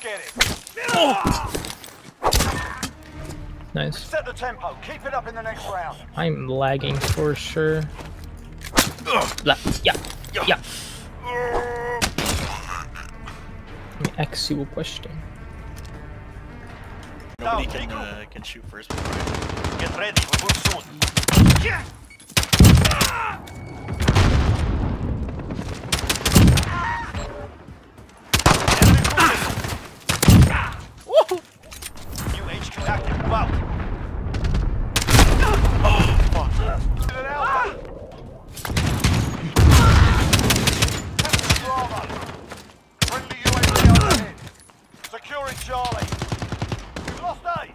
get it. Nice. Set the tempo. Keep it up in the next round. I'm lagging for sure. La yeah, yeah. Let me ask you a question. Nobody can uh, can shoot first. Get ready. We move soon. Enemy Charlie. We've lost A.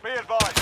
Be advised,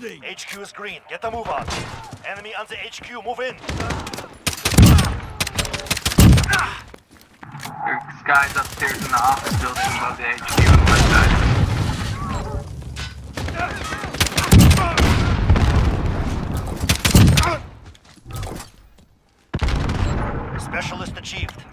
Reloading! HQ is green. Get the move on. Enemy on the HQ. Move in. There's guys upstairs in the office building above the HQ. Specialist achieved.